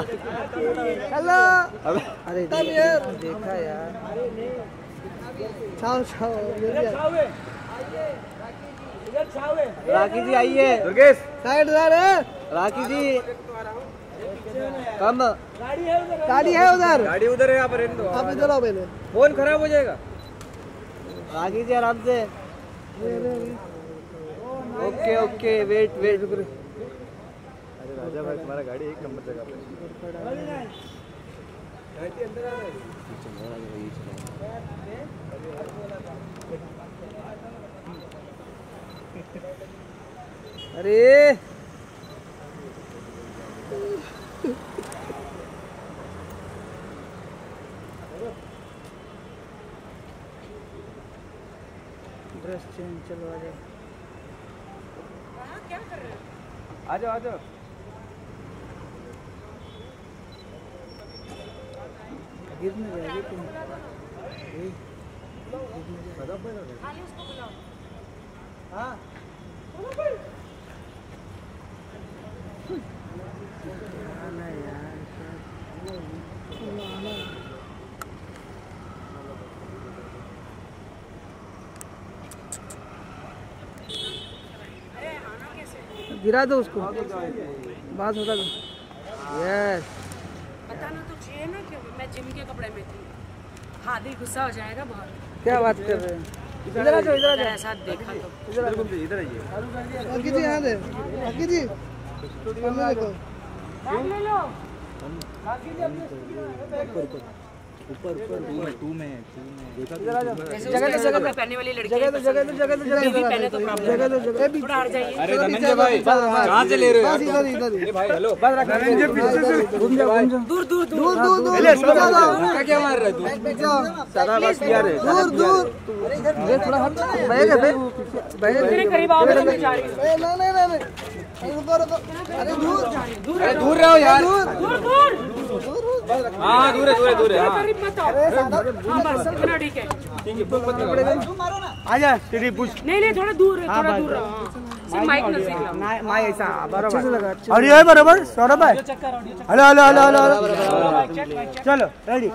Hello अरे देखा यार। छाओ छाओ राखी जी आइए। दुर्गेश। साइड उधर है? राखी जी। कम। गाड़ी है उधर। गाड़ी उधर। है आप आप इधर आओ पहले। फ़ोन खराब हो जाएगा। राखी जी आराम से। Okay okay wait wait Raja भाई तुम्हारा गाड़ी एक नंबर जगह पे अरे! ड्रेस चेंज चलो आ जाओ। आ जाओ आ जाओ। गिरने जाएगी तुम। हाँ। आना यार आना गिरा दो उसको। बात होता यस बताना तो चाहिए ना कि मैं जिम के कपड़े में थी। हादी गुस्सा हो जाएगा बहुत। क्या बात कर रहे हैं? इधर आ जाओ इधर आ जाओ। ऐसा देखा तो। इधर घूमते इधर आइए। अकी जी यहाँ दे अकी जी। सामने देखो टू में इधर आ जाओ जगह उसके जगह पहनने वाली लड़की जगह दो जगह दो जगह दो जगह पहने तो जगह दो जगह भी थोड़ा हट जाइए। अरे धनंजय भाई बस, से ले रहे हो? इधर इधर। अरे भाई हेलो। बस रख धनंजय पीछे से। घूम जा घूम जा दूर दूर दूर। दूर दूर दूर। ले दूर जाओ क्या क्या मार रहा है तू? जाओ सारा बस यार है दूर दूर। ये थोड़ा हट बैग है बैग। बैग मेरे करीब आओगे तो मैं जा रही हूँ। ए नहीं नहीं नहीं रुको रुको अरे दूर। अरे दूर रहो यार। दूर दूर। हाँ दूर है दूर है दूर है हाँ। करीब मत आओ। हाँ बस इतना ठीक है। आजा तेरी पूछ नहीं नहीं थोड़ा दूर है थोड़ा दूर हाँ। माइक न माई ऐसा बराबर। अरे ऑडियो है बराबर? सौरभ भाई। Hello hello hello hello. चलो रेडी।